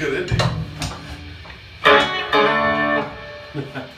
good, isn't?